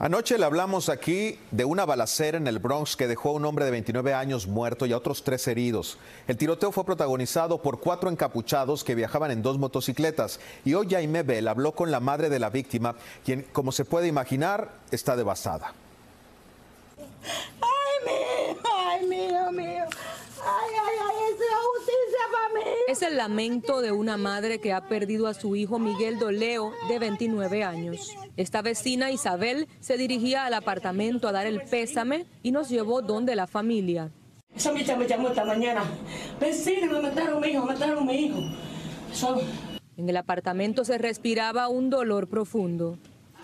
Anoche le hablamos aquí de una balacera en el Bronx que dejó a un hombre de 29 años muerto y a otros tres heridos. El tiroteo fue protagonizado por cuatro encapuchados que viajaban en dos motocicletas. Y hoy Jaime Bell habló con la madre de la víctima, quien, como se puede imaginar, está devastada. ¡Ay, mío! ¡Ay, mío, mío! ¡Ay, ay, ay! ¡Es justicia para mí! Es el lamento de una madre que ha perdido a su hijo Miguel Doleo, de 29 años. Esta vecina Isabel se dirigía al apartamento a dar el pésame y nos llevó donde la familia. Esa bicha me llamó esta mañana. Vecina, me mataron a mi hijo, me mataron a mi hijo. En el apartamento se respiraba un dolor profundo.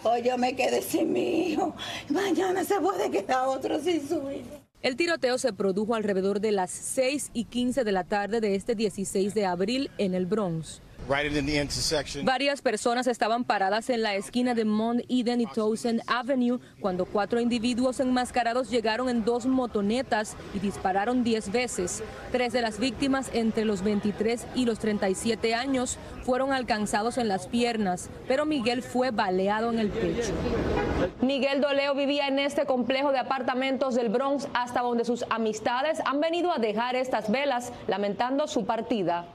Hoy yo me quedé sin mi hijo. Mañana se puede quedar otro sin su hijo. El tiroteo se produjo alrededor de las 6 y 15 de la tarde de este 16 de abril en el Bronx. Right in the intersection. Varias personas estaban paradas en la esquina de Mount Eden y Towson Avenue cuando cuatro individuos enmascarados llegaron en dos motonetas y dispararon 10 veces. Tres de las víctimas, entre los 23 y los 37 años, fueron alcanzados en las piernas, pero Miguel fue baleado en el pecho. Miguel Doleo vivía en este complejo de apartamentos del Bronx hasta donde sus amistades han venido a dejar estas velas lamentando su partida.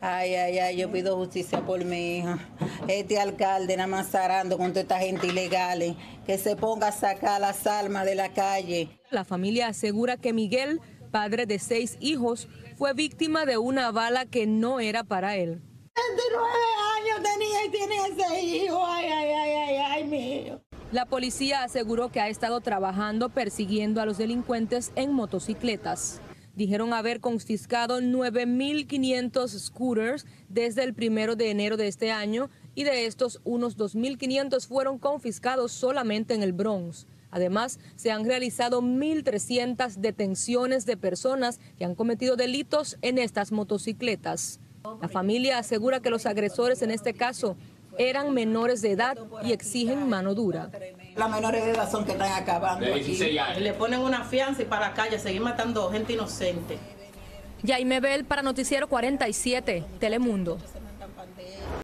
Ay, ay, ay, yo pido justicia por mi hija. Este alcalde nada más zarando con toda esta gente ilegal, eh, que se ponga a sacar las almas de la calle. La familia asegura que Miguel, padre de seis hijos, fue víctima de una bala que no era para él. 29 años tenía y tiene ese hijo. Ay, ay, ay, ay, ay, mío. La policía aseguró que ha estado trabajando persiguiendo a los delincuentes en motocicletas. Dijeron haber confiscado 9.500 scooters desde el primero de enero de este año y de estos unos 2.500 fueron confiscados solamente en el Bronx. Además, se han realizado 1.300 detenciones de personas que han cometido delitos en estas motocicletas. La familia asegura que los agresores en este caso eran menores de edad y exigen mano dura. Las menores de edad son que están acabando aquí. Le ponen una fianza y para la calle seguir matando gente inocente. Jaime Bell para Noticiero 47, Telemundo.